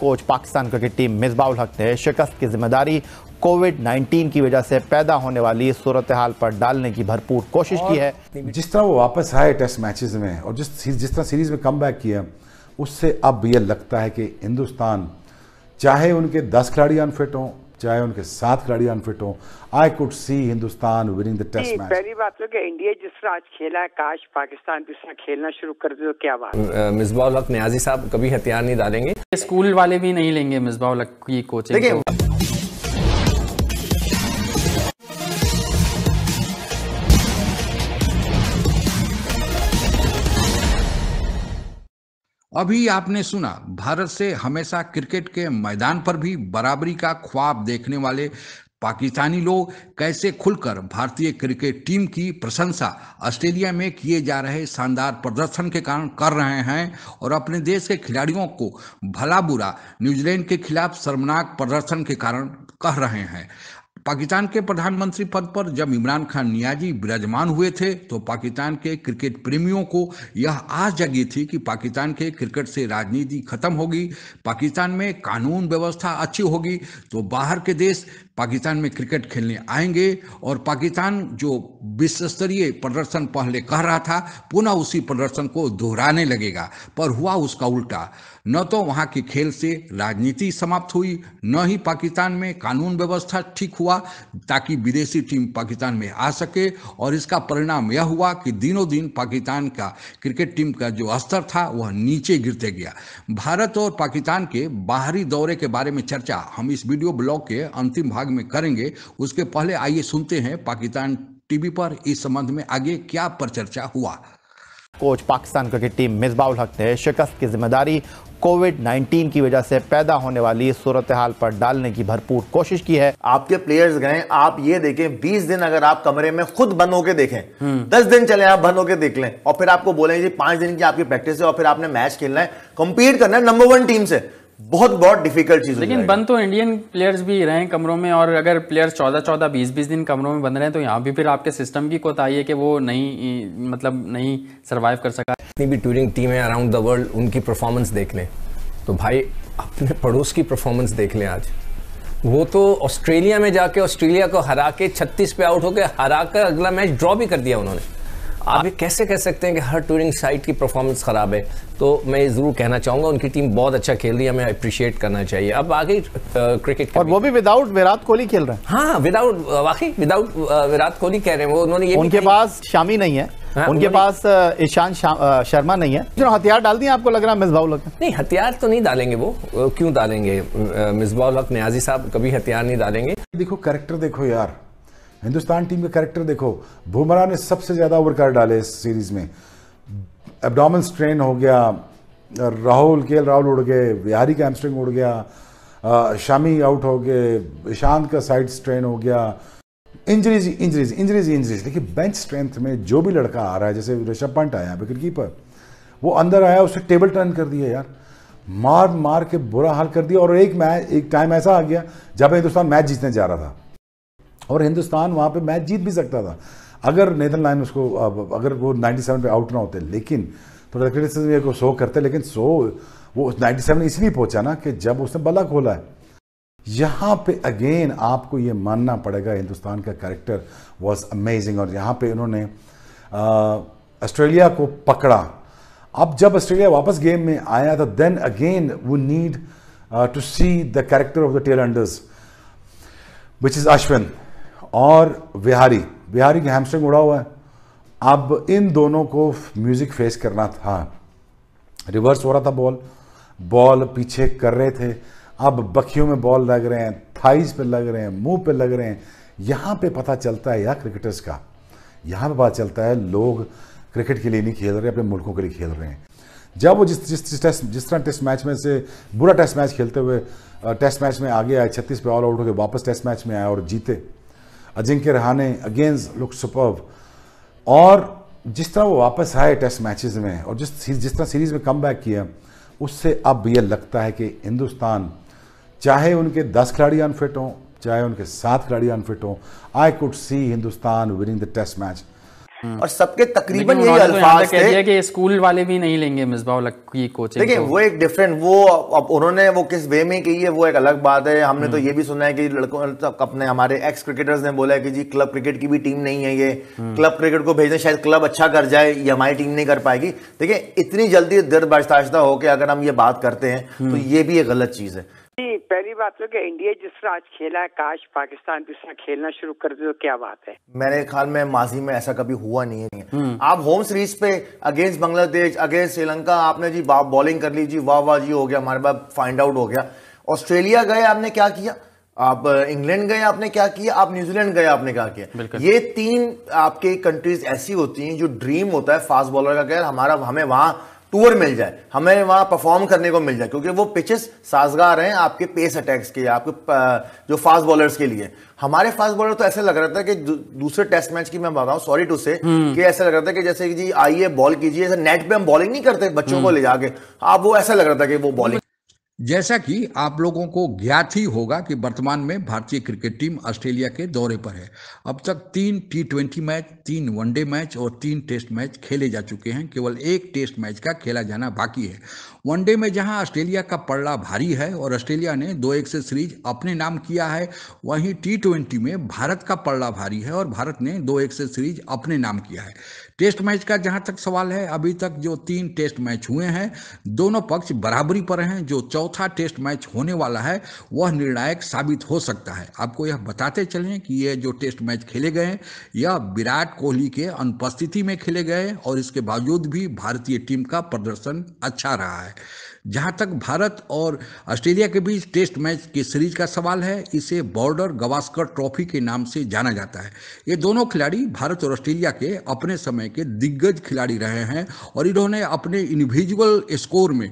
Coach Pakistan cricket team Misbahul Haq ने शिकस्त की ज़िम्मेदारी कोविड 19 की वजह से पैदा होने वाली सूरत हाल पर डालने की भरपूर कोशिश की है। जिस तरह वो वापस आए टेस्ट मैचेस में और जिस जिस तरह सीरीज़ में कम बैक किया उससे अब यह लगता है कि हिंदुस्तान चाहे उनके दस खिलाड़ी अनफिट हों चाहे उनके साथ खिलाड़ी अनफिट हो। I could see Hindustan winning the test match पहली बात तो कि इंडिया जिस तरह आज खेला है काश पाकिस्तान भी इस तरह खेलना शुरू कर दे तो क्या बात मिसबाउल हक न्याजी साहब कभी हथियार नहीं डालेंगे। स्कूल वाले भी नहीं लेंगे मिसबाउल हक की कोचिंग अभी आपने सुना, भारत से हमेशा क्रिकेट के मैदान पर भी बराबरी का ख्वाब देखने वाले पाकिस्तानी लोग कैसे खुलकर भारतीय क्रिकेट टीम की प्रशंसा ऑस्ट्रेलिया में किए जा रहे शानदार प्रदर्शन के कारण कर रहे हैं और अपने देश के खिलाड़ियों को भला बुरा न्यूजीलैंड के खिलाफ शर्मनाक प्रदर्शन के कारण कह रहे हैं। पाकिस्तान के प्रधानमंत्री पद पर जब इमरान खान नियाजी विराजमान हुए थे तो पाकिस्तान के क्रिकेट प्रेमियों को यह आस जगी थी कि पाकिस्तान के क्रिकेट से राजनीति खत्म होगी, पाकिस्तान में कानून व्यवस्था अच्छी होगी तो बाहर के देश पाकिस्तान में क्रिकेट खेलने आएँगे और पाकिस्तान जो विश्व स्तरीय प्रदर्शन पहले कह रहा था, पुनः उसी प्रदर्शन को दोहराने लगेगा। पर हुआ उसका उल्टा। न तो वहाँ के खेल से राजनीति समाप्त हुई, न ही पाकिस्तान में कानून व्यवस्था ठीक हुआ ताकि विदेशी टीम पाकिस्तान में आ सके। और इसका परिणाम यह हुआ कि दिनों दिन पाकिस्तान का क्रिकेट टीम का जो स्तर था, वह नीचे गिरते गया। भारत और पाकिस्तान के बाहरी दौरे के बारे में चर्चा हम इस वीडियो ब्लॉग के अंतिम भाग में करेंगे उसके पहले आइए सुनते हैं पाकिस्तान टीवी पर इस संबंध में आगे क्या पर चर्चा हुआ। Coach Pakistan cricket team Misbahul Haq ने शिकस्त की ज़िम्मेदारी कोविड 19 की वजह से पैदा होने वाली सूरत हाल पर डालने की भरपूर कोशिश की है। आपके प्लेयर्स गए आप ये देखें 20 दिन अगर आप कमरे में खुद बंद होके देखें 10 दिन चले आप बंद होके देख लें और फिर आपको बोले जी पाँच दिन की आपकी प्रैक्टिस है और फिर आपने मैच खेलना है। कंपीट करना है नंबर वन टीम से। बहुत बहुत डिफ़िकल्ट चीज़ लेकिन। बंद तो इंडियन प्लेयर्स भी रहे हैं कमरों में और अगर प्लेयर्स चौदह चौदह बीस बीस दिन कमरों में बंद रहे हैं तो यहाँ भी फिर आपके सिस्टम की कोताही है कि वो नहीं मतलब नहीं सरवाइव कर सका। जितनी भी टूरिंग टीम है अराउंड द वर्ल्ड उनकी परफॉर्मेंस देख लें। तो भाई अपने पड़ोस की परफॉर्मेंस देख लें आज। वो तो ऑस्ट्रेलिया में जाके ऑस्ट्रेलिया को हरा के 36 पे आउट होकर हरा कर अगला मैच ड्रॉ भी कर दिया उन्होंने। आप ये कैसे कह सकते हैं कि हर टूरिंग साइट की परफॉर्मेंस खराब है? तो मैं ये ज़रूर कहना चाहूँगा उनकी टीम बहुत अच्छा खेल रही है हमें अप्रिशिएट करना चाहिए। अब आगे क्रिकेट और वो भी विदाउट विराट कोहली खेल रहे हैं। हाँ विदाउट वाकई विदाउट विराट कोहली कह रहे हैं वो उन्होंने ये उनके पास शामी नहीं है। हाँ, उनके पास ईशान शर्मा नहीं है। जो हथियार डाल दिए आपको लग रहा है मिसबाउल हक नहीं हथियार तो नहीं डालेंगे वो। वो क्यों डालेंगे? मिसबाउल हक न्याजी साहब कभी हथियार नहीं डालेंगे। देखो कैरेक्टर देखो यार। हिंदुस्तान टीम का कैरेक्टर देखो, बुमराह ने सबसे ज़्यादा ओवर कर डाले इस सीरीज़ में। एब्डोमन स्ट्रेन हो गया, राहुल, के राहुल उड़ गए, बिहारी का हैमस्ट्रिंग उड़ गया शामी आउट हो गए, ईशांत का साइड स्ट्रेन हो गया। इंजरीज इंजरीज इंजरीज इंजरीज देखिए बेंच स्ट्रेंथ में जो भी लड़का आ रहा है, जैसे ऋषभ पंत आया विकेट कीपर वो अंदर आया, उसने टेबल टर्न कर दिया, यार। मार मार के बुरा हाल कर दिया, और एक मैच एक टाइम ऐसा आ गया जब हिंदुस्तान मैच जीतने जा रहा था। और हिंदुस्तान वहाँ पे मैच जीत भी सकता था। अगर नेदन लाइन उसको अगर वो 97 पे आउट ना होते लेकिन थोड़ा क्रिटिसिज्म को शो करते लेकिन सो वो 97 इसलिए पहुँचा ना कि जब उसने बल्ला खोला है। यहाँ पे अगेन आपको ये मानना पड़ेगा हिंदुस्तान का कैरेक्टर वॉज़ अमेजिंग और यहाँ पे उन्होंने अ, ऑस्ट्रेलिया को पकड़ा। अब जब ऑस्ट्रेलिया वापस गेम में आया तो देन अगेन वो need to see the character of the tail enders which is Ashwin और बिहारी। बिहारी की हैमस्ट्रिंग उड़ा हुआ है। अब इन दोनों को म्यूज़िक फेस करना था। रिवर्स हो रहा था बॉल बॉल पीछे कर रहे थे। अब बखियों में बॉल लग रहे हैं थाइज पे लग रहे हैं, मुँह पे लग रहे हैं। यहाँ पे पता चलता है यार क्रिकेटर्स का। यहाँ पे पता चलता है लोग क्रिकेट के लिए नहीं खेल रहे, अपने मुल्कों के लिए खेल रहे हैं। जब वो जिस जिस जिस टेस्ट जिस तरह टेस्ट मैच में से, बुरा टेस्ट मैच खेलते हुए टेस्ट मैच में आगे आए, छत्तीस पे ऑल आउट होकर वापस टेस्ट मैच में आए और जीते Ajinkya Rahane against look superb और जिस तरह वो वापस आए टेस्ट मैचेस में, और जिस जिस तरह सीरीज़ में कम बैक किया, उससे अब यह लगता है कि हिंदुस्तान, चाहे उनके दस खिलाड़ी अनफिट हों, चाहे उनके सात खिलाड़ी अनफिट हों I could see Hindustan winning the test match और सबके तकरीबन यही तो अल्फाज कह थे। कि स्कूल वाले भी नहीं लेंगे की कोचिंग देखिए वो एक डिफरेंट वो अब उन्होंने वो किस वे में की है वो एक अलग बात है। हमने तो ये भी सुना है कि लड़कों अपने हमारे एक्स क्रिकेटर्स ने बोला है कि जी क्लब क्रिकेट की भी टीम नहीं है ये। क्लब क्रिकेट को भेजने शायद क्लब अच्छा कर जाए ये हमारी टीम नहीं कर पाएगी। देखिए इतनी जल्दी दिर बर्दाश्ता होकर अगर हम ये बात करते हैं। तो ये भी एक गलत चीज़ है। जी पहली बात तो कि इंडिया जिस तरह आज खेला है काश पाकिस्तान भी तरह खेलना शुरू कर दे तो क्या बात है? मेरे ख्याल में माजी में ऐसा कभी हुआ नहीं है। आप होम सीरीज़ पे अगेंस्ट बांग्लादेश अगेंस्ट श्रीलंका आपने जी बॉलिंग कर ली जी वाह वाह जी हो गया हमारे पास फाइंड आउट हो गया। ऑस्ट्रेलिया गए आपने क्या किया? आप इंग्लैंड गए आपने क्या किया? आप न्यूजीलैंड गए आपने क्या किया? ये तीन आपके कंट्रीज़ ऐसी होती हैं जो ड्रीम होता है फास्ट बॉलर का क्या हमारा हमें वहाँ टूर मिल जाए हमें वहाँ परफॉर्म करने को मिल जाए क्योंकि वो पिचेस साजगार हैं आपके पेस अटैक्स के आपके जो फास्ट बॉलर्स के लिए। हमारे फास्ट बॉलर तो ऐसे लग रहा था कि दूसरे टेस्ट मैच की मैं बताऊँ सॉरी टू से कि ऐसा लग रहा था कि जैसे कि जी आइए बॉल कीजिए ऐसे नेट पे हम बॉलिंग नहीं करते बच्चों को ले जाके। आप वो ऐसा लग रहा था कि वो बॉलिंग जैसा कि आप लोगों को ज्ञात ही होगा कि वर्तमान में भारतीय क्रिकेट टीम ऑस्ट्रेलिया के दौरे पर है। अब तक तीन टी ट्वेंटी मैच, तीन वनडे मैच और तीन टेस्ट मैच खेले जा चुके हैं। केवल एक टेस्ट मैच का खेला जाना बाकी है। वनडे में जहाँ ऑस्ट्रेलिया का पड़ला भारी है और ऑस्ट्रेलिया ने दो एक से सीरीज़ अपने नाम किया है, वहीं टी ट्वेंटी में भारत का पड़ला भारी है और भारत ने दो एक से सीरीज़ अपने नाम किया है। टेस्ट मैच का जहाँ तक सवाल है, अभी तक जो तीन टेस्ट मैच हुए हैं, दोनों पक्ष बराबरी पर हैं, जो चौथा टेस्ट मैच होने वाला है, वह निर्णायक साबित हो सकता है। आपको यह बताते चलें कि ये जो टेस्ट मैच खेले गए यह विराट कोहली के अनुपस्थिति में खेले गए और इसके बावजूद भी भारतीय टीम का प्रदर्शन अच्छा रहा है। जहाँ तक भारत और ऑस्ट्रेलिया के बीच टेस्ट मैच की सीरीज़ का सवाल है, इसे बॉर्डर गवास्कर ट्रॉफी के नाम से जाना जाता है। ये दोनों खिलाड़ी भारत और ऑस्ट्रेलिया के अपने समय के दिग्गज खिलाड़ी रहे हैं और इन्होंने अपने इंडिविजुअल स्कोर में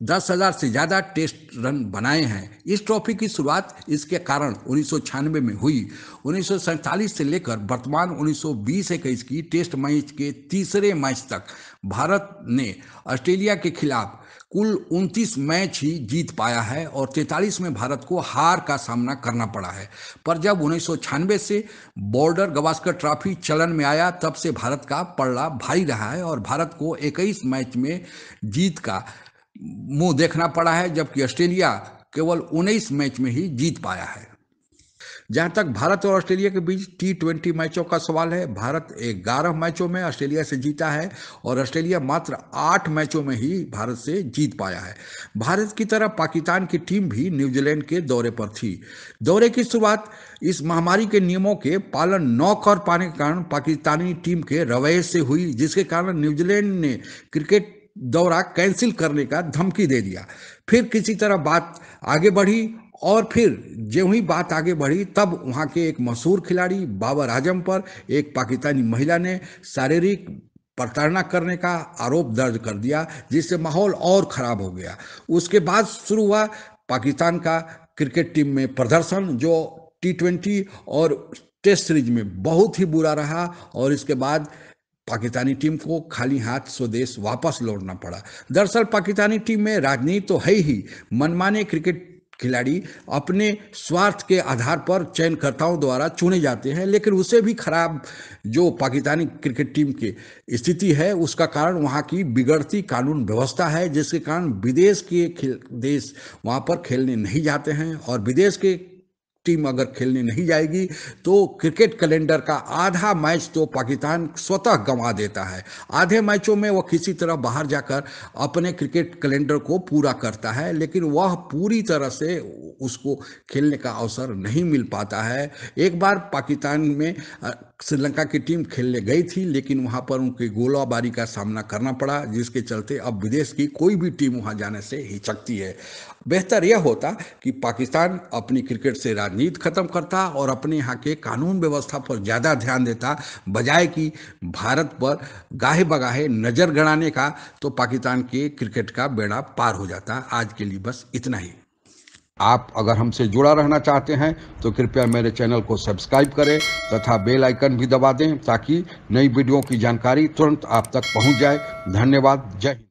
दस हज़ार से ज़्यादा टेस्ट रन बनाए हैं। इस ट्रॉफी की शुरुआत इसके कारण उन्नीस सौ छियानवे में हुई। उन्नीस सौ सैंतालीस से लेकर वर्तमान 1920-21 की टेस्ट मैच के तीसरे मैच तक भारत ने ऑस्ट्रेलिया के खिलाफ कुल 29 मैच ही जीत पाया है और 43 में भारत को हार का सामना करना पड़ा है। पर जब उन्नीस सौ छियानवे से बॉर्डर गवास्कर ट्रॉफी चलन में आया, तब से भारत का पड़ला भारी रहा है और भारत को 21 मैच में जीत का मुँह देखना पड़ा है, जबकि ऑस्ट्रेलिया केवल 19 मैच में ही जीत पाया है। जहाँ तक भारत और ऑस्ट्रेलिया के बीच टी ट्वेंटी मैचों का सवाल है, भारत ग्यारह मैचों में ऑस्ट्रेलिया से जीता है और ऑस्ट्रेलिया मात्र आठ मैचों में ही भारत से जीत पाया है। भारत की तरह पाकिस्तान की टीम भी न्यूजीलैंड के दौरे पर थी। दौरे की शुरुआत इस महामारी के नियमों के पालन न कर पाने के कारण पाकिस्तानी टीम के रवैये से हुई, जिसके कारण न्यूजीलैंड ने क्रिकेट दौरा कैंसिल करने का धमकी दे दिया। फिर किसी तरह बात आगे बढ़ी और फिर जो ही बात आगे बढ़ी, तब वहाँ के एक मशहूर खिलाड़ी बाबर आज़म पर एक पाकिस्तानी महिला ने शारीरिक प्रताड़ना करने का आरोप दर्ज कर दिया, जिससे माहौल और खराब हो गया। उसके बाद शुरू हुआ पाकिस्तान का क्रिकेट टीम में प्रदर्शन, जो टी ट्वेंटी और टेस्ट सीरीज़ में बहुत ही बुरा रहा और इसके बाद पाकिस्तानी टीम को खाली हाथ स्वदेश वापस लौटना पड़ा। दरअसल पाकिस्तानी टीम में राजनीति तो है ही। मनमाने क्रिकेट खिलाड़ी अपने स्वार्थ के आधार पर चयनकर्ताओं द्वारा चुने जाते हैं, लेकिन उसे भी खराब जो पाकिस्तानी क्रिकेट टीम की स्थिति है, उसका कारण वहाँ की बिगड़ती कानून व्यवस्था है, जिसके कारण विदेश के देश वहाँ पर खेलने नहीं जाते हैं और विदेश के टीम अगर खेलने नहीं जाएगी तो क्रिकेट कैलेंडर का आधा मैच तो पाकिस्तान स्वतः गंवा देता है। आधे मैचों में वह किसी तरह बाहर जाकर अपने क्रिकेट कैलेंडर को पूरा करता है, लेकिन वह पूरी तरह से उसको खेलने का अवसर नहीं मिल पाता है। एक बार पाकिस्तान में श्रीलंका की टीम खेलने गई थी, लेकिन वहाँ पर उनकी गोलाबारी का सामना करना पड़ा, जिसके चलते अब विदेश की कोई भी टीम वहाँ जाने से हिचकती है। बेहतर यह होता कि पाकिस्तान अपनी क्रिकेट से राजनीति खत्म करता और अपने यहाँ के कानून व्यवस्था पर ज़्यादा ध्यान देता, बजाय कि भारत पर गाहे बगाहे नज़र गड़ाने का तो पाकिस्तान के क्रिकेट का बेड़ा पार हो जाता। आज के लिए बस इतना ही। आप अगर हमसे जुड़ा रहना चाहते हैं तो कृपया मेरे चैनल को सब्सक्राइब करें तथा बेल आइकन भी दबा दें ताकि नई वीडियो की जानकारी तुरंत आप तक पहुँच जाए। धन्यवाद। जय हिंद।